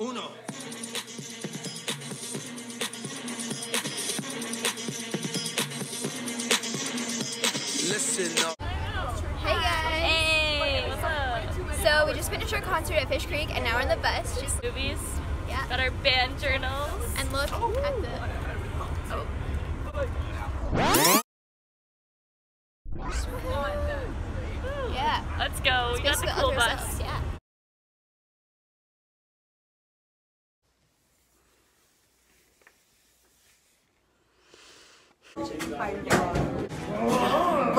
Uno. Listen up. Hey guys! Hey, what's up? So we just finished our concert at Fish Creek and now we're on the bus. Just Movies. yeah. Got our band journals. And look at the oh. Yeah. Let's go. We got the cool bus. stuff, Yeah. We're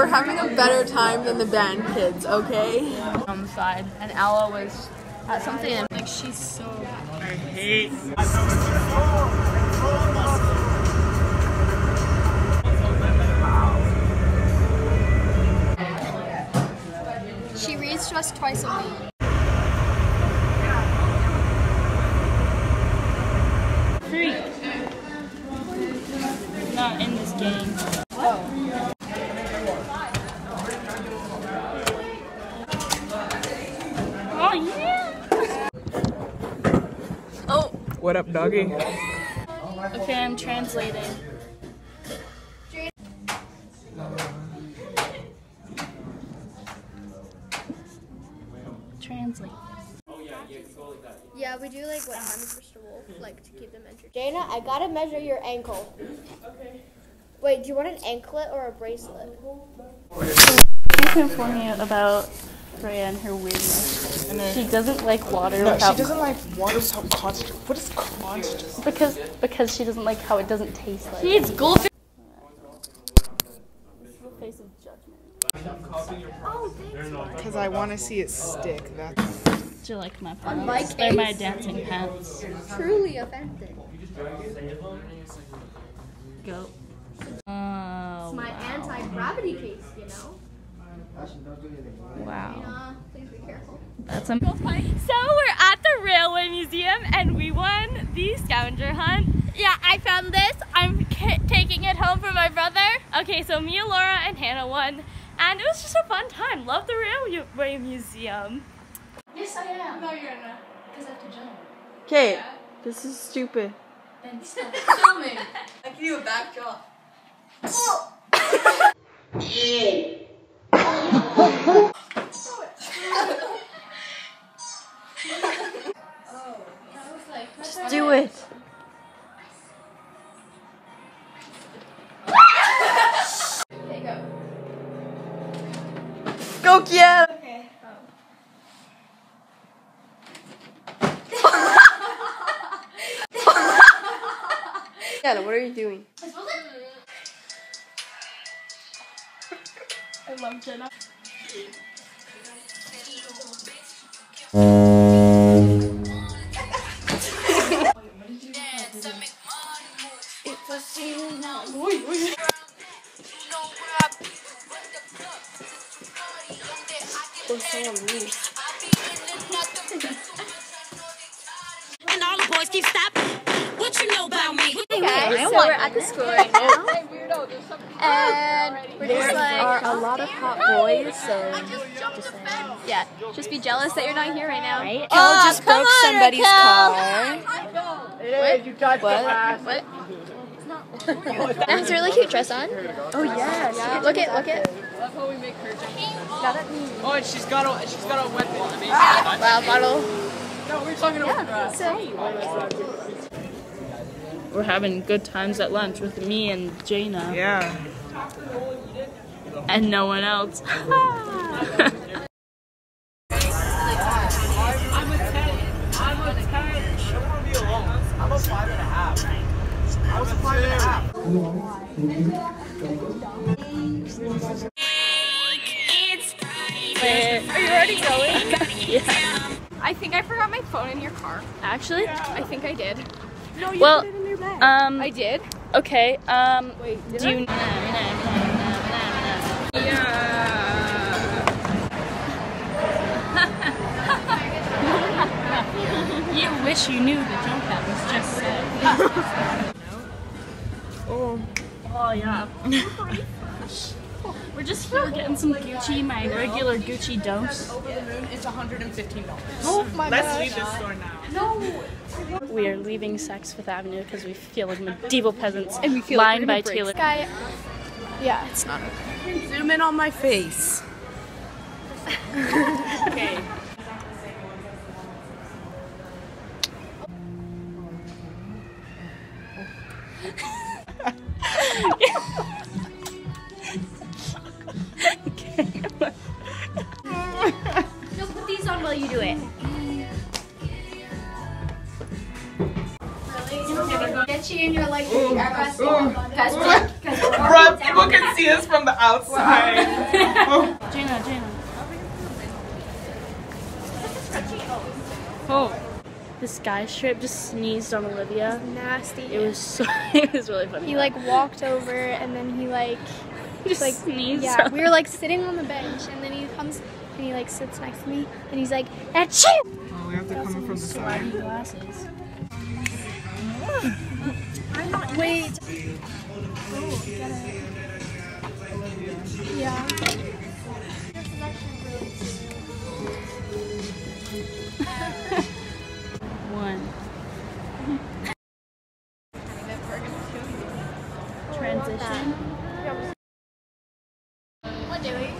having a better time than the band kids, okay? on the side, and Ella was at something, like she's so. She What up, doggy? Okay, I'm translating. Translate. Yeah, we do like what time is Mr. Wolf, like to keep them entertained. Dana, I gotta measure your ankle. Okay. Wait, do you want an anklet or a bracelet? She's informing you about Freya and her weirdness. She doesn't like water No, she doesn't like water so constant. What is constant? because because she doesn't like how it doesn't taste like. It's goldfish. face of judgment. Because I want to see it stick. That's Do you like my pants? They're my dancing pants. Truly offended. Go. Oh, My anti-gravity case, you know. Wow. Please be careful. That's a So we're at the Railway Museum and we won the scavenger hunt. Yeah, I found this. I'm taking it home for my brother. Okay, so me, Laura, and Hannah won, and it was just a fun time. Love the Railway Museum. Yes, I am. No, you're not. Because I have to jump. Kate, this is stupid. Then stop filming. I can do a back drop. Oh. Just do it. Go! Kiana, I love Jenna. And all the boys keep stopping. What you know about me? Guys, so we're at the school right now. And we're just There like, are a lot of hot boys, so yeah, just be jealous that you're not here right now. Right? Kel just broke somebody's car. What? That has a really cute dress on. Oh yeah, Look it, look it. Oh, and she's got a she's got a weapon. I Wow, bottle. no, we're talking about We're having good times at lunch with me and Jaina Yeah. and no one else. Wait, are you already going? yeah. I think I forgot my phone in your car. Actually, I think I did. Well, um, I did. okay, um, Wait, did do you? You wish you knew the joke that was just said. oh. Oh yeah. We're just here getting some Gucci, my regular Gucci dose. Over the moon is $115. Oh my Let's leave this store now. No. We are leaving Saks Fifth Avenue because we feel like medieval peasants and we feel lined by Taylor. Guy. Yeah. Zoom in on my face. No, Get you in your like mm. mm. mm. Bro, people can see us from the outside. Oh. Jana, Jana. Oh. This guy strip just sneezed on Olivia. nasty. It was so it was really funny. He like walked over and then he like just like sneezed. yeah. We were like sitting on the bench and then he comes and he like sits next to me and he's like achoo. Oh, we have to come in from the side. Glasses. Wait. Yeah. One. Transition. What doing?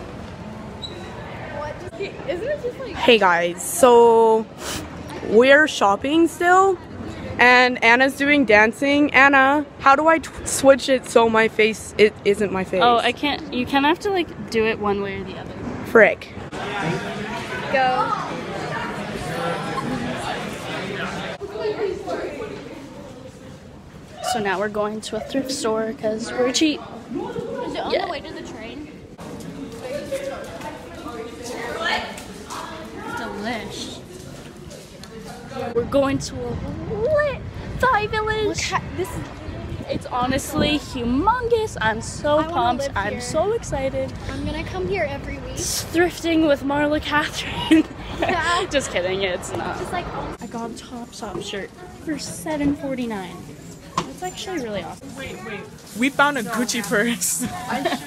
What? Isn't it just? Hey guys, so we're shopping still, and Anna's doing dancing. Anna, how do I t- switch it so my face it isn't my face? Oh, I can't. You kind of have to like do it one way or the other. frick. Go. So now we're going to a thrift store because we're cheap. Is it on Yeah. the way to the We're going to a lit Thai village. This. Is, It's honestly humongous. I'm so I pumped. I'm so excited. I'm gonna come here every week. Thrifting with Marla Catherine. Yeah. Just kidding, it's not. Just like oh, I got a top top shirt for seven forty nine. That's actually really awesome. Wait, wait. We found a Gucci purse.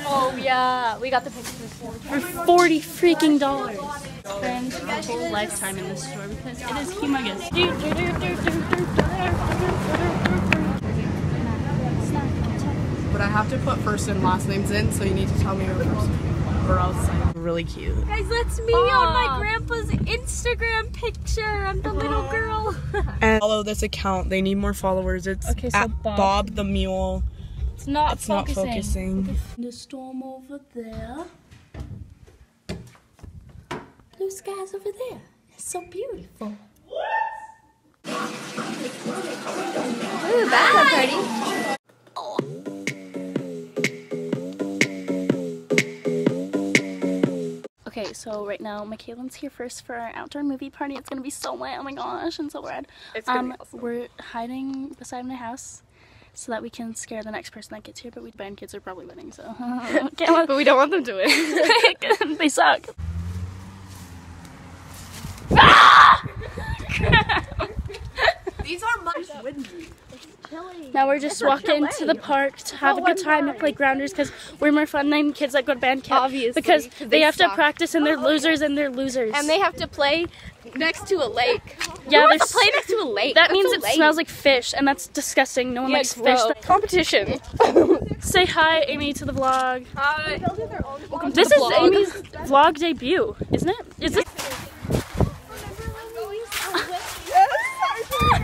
oh yeah, we got the pictures. For forty freaking dollars. Spend a whole lifetime in this store because it is humongous. But I have to put first and last names in, so you need to tell me your first or else I'm really cute. Guys, that's me on my grandpa's Instagram picture. I'm the little girl. And follow this account. They need more followers. It's Okay, so at Bob- Bob. the Mule. It's not It's not focusing. The storm over there. Blue skies over there. It's so beautiful. Ooh, backup party. Okay, so right now Michaelin's here first for our outdoor movie party. It's gonna be so wet, Oh my gosh, and so rad. It's gonna um, be awesome. We're hiding beside my house so that we can scare the next person that gets here. But we band kids are probably winning, so But we don't want them to win. they suck. These are much windy. It's chilly. Now we're just walking to the park to have a good time and play grounders because we're more fun than kids that go to band camp. Obviously, because 'cause they, they have to practice and they're losers and they're losers. And they have to play next to a lake. yeah, Who they're wants to play next to a lake? That That's means it lame. smells like fish, and that's disgusting. No one Yeah, likes gross. fish. competition. Say hi, Amy, to the vlog. Hi. This is Amy's vlog debut, isn't it? Is this?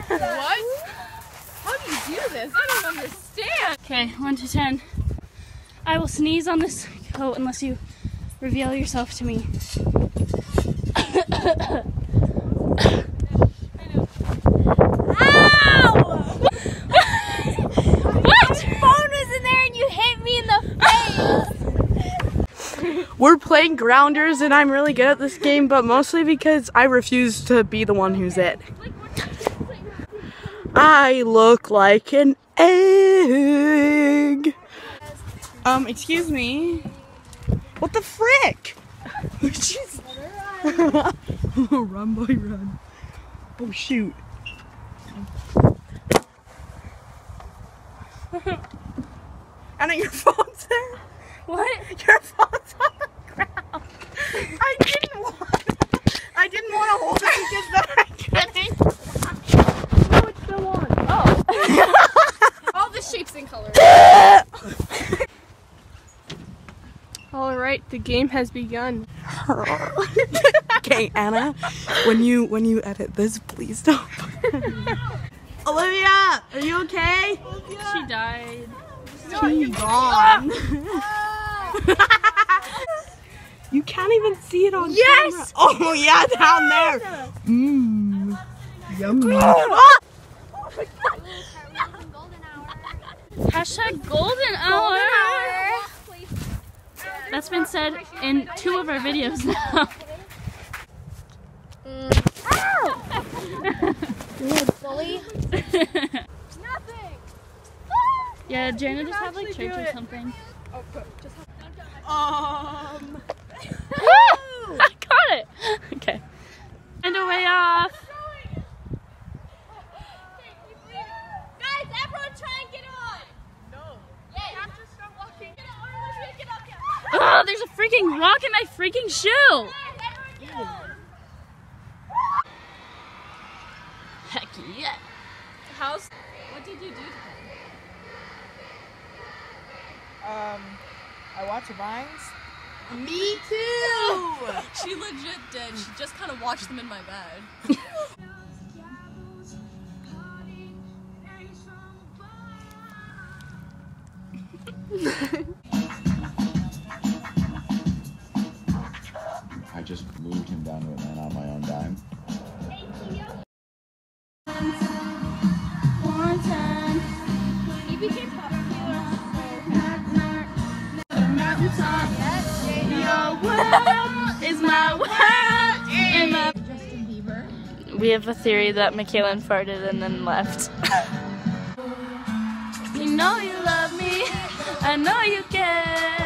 what? How do you do this? I don't understand. Okay, one to ten. I will sneeze on this coat unless you reveal yourself to me. what? Phone was in there and you hit me in the face. We're playing Grounders, and I'm really good at this game, but mostly because I refuse to be the one who's it. I look like an egg. Um, excuse me. What the frick? Jeez. run, boy, run. Oh, shoot. Anna, your phone's there. What? Your phone's on the ground. I didn't want. I didn't want to hold it because then I couldn't. The game has begun. Okay, Anna, when you when you edit this, please stop. Olivia, are you okay? She died. She's gone. you can't even see it on yes! camera. Oh yeah, down there. Mmm. Yummy. Oh, Hashtag golden hour. That's been said in two of our videos now. Bully. yeah, Jana just had like church or something. Um. I got it. Okay. And a way off. Guys, everyone try and get on. No. Yeah, you have to start walking. Get on, Olivia, get up, get up. Oh, there's a freaking rock in my freaking shoe. Everyone get on. Heck yeah. How's what did you do today? Um, I watch Vines. Me too. she legit did. She just kind of watched them in my bed. We have a theory that Michaelan farted and then left. you know you love me. I know you care.